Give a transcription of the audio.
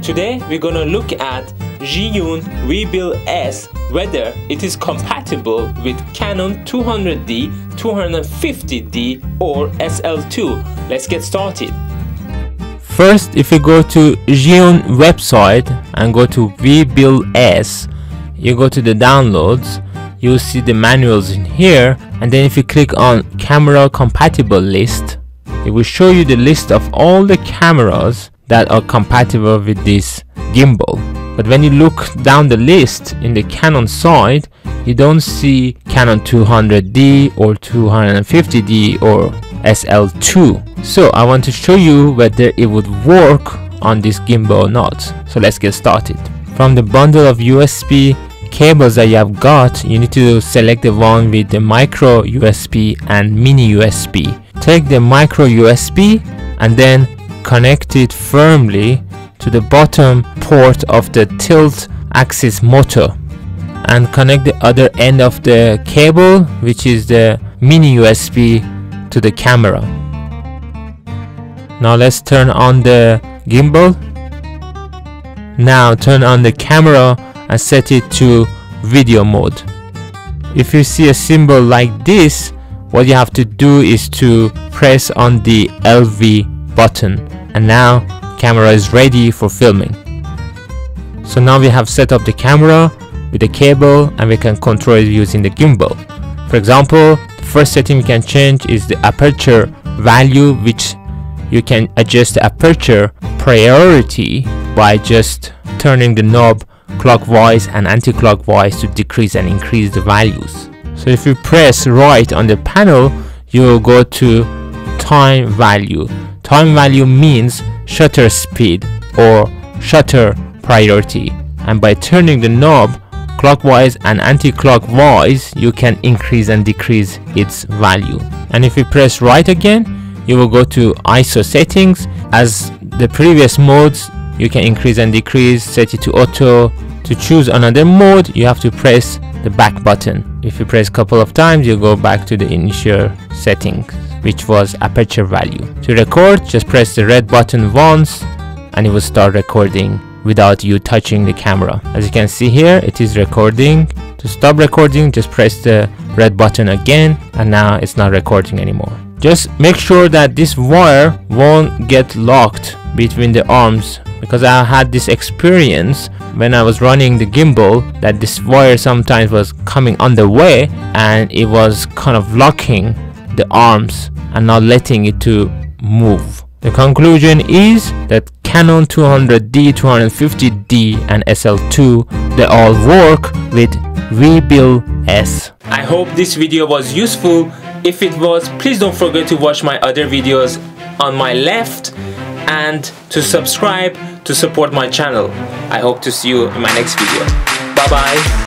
Today we're gonna look at Zhiyun Weebill S whether it is compatible with Canon 200D, 250D or SL2. Let's get started. First, if you go to Zhiyun website and go to Weebill S, you go to the downloads, you'll see the manuals in here and then if you click on camera compatible list, it will show you the list of all the cameras that are compatible with this gimbal. But when you look down the list in the Canon side, you don't see Canon 200D or 250D or SL2. So I want to show you whether it would work on this gimbal or not. So let's get started. From the bundle of USB cables that you have got, you need to select the one with the micro USB and mini USB. Take the micro USB and then connect it firmly to the bottom port of the tilt axis motor and connect the other end of the cable which is the mini USB to the camera. Now let's turn on the gimbal. Now turn on the camera and set it to video mode. If you see a symbol like this, what you have to do is to press on the LV button and now camera is ready for filming. So now we have set up the camera with the cable and we can control it using the gimbal. For example, the first setting we can change is the aperture value which you can adjust the aperture priority by just turning the knob clockwise and anti-clockwise to decrease and increase the values. So if you press right on the panel, you will go to time value. Time value means shutter speed or shutter priority. And by turning the knob clockwise and anti-clockwise you can increase and decrease its value. And if you press right again you will go to ISO settings. As the previous modes you can increase and decrease set it to auto. To choose another mode you have to press the back button if you press a couple of times you go back to the initial setting which was aperture value. To record, just press the red button once and it will start recording without you touching the camera. As you can see here, it is recording. To stop recording, just press the red button again and now it's not recording anymore. Just make sure that this wire won't get locked between the arms because I had this experience when I was running the gimbal that this wire sometimes was coming on the way and it was kind of locking the arms and not letting it to move. The conclusion is that Canon 200D, 250D and SL2 they all work with Weebill S. I hope this video was useful. If it was, please don't forget to watch my other videos on my left and to subscribe to support my channel. I hope to see you in my next video. Bye bye.